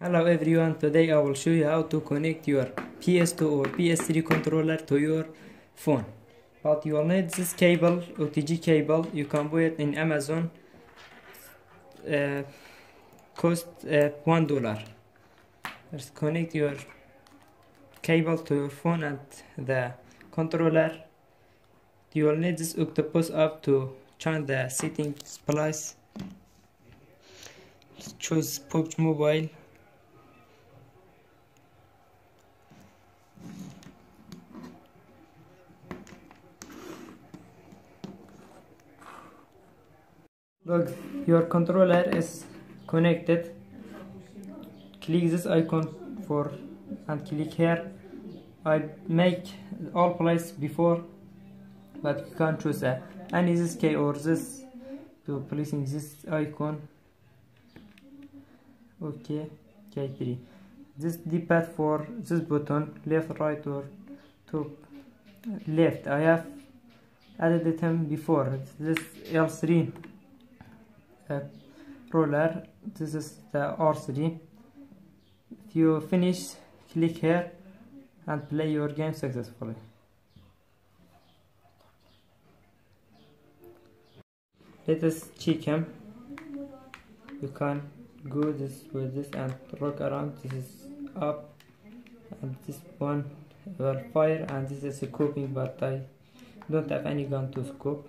Hello everyone, today I will show you how to connect your PS2 or PS3 controller to your phone. But you will need this cable, OTG cable, you can buy it in Amazon. Uh, cost uh, one dollar. Just connect your cable to your phone and the controller. You will need this octopus app to change the settings place. Choose PUBG Mobile. Look, your controller is connected. Click this icon for and click here. I make all place before, but you can choose any this key or this to placing this icon. Okay, K3. This D-pad for this button, left, right, or to left. I have added them before. This L3 roller this is the R3 if you finish click here and play your game successfully. Let us check him. You can go this with this and rock around. This is up and this one will fire and this is a scoping but I don't have any gun to scope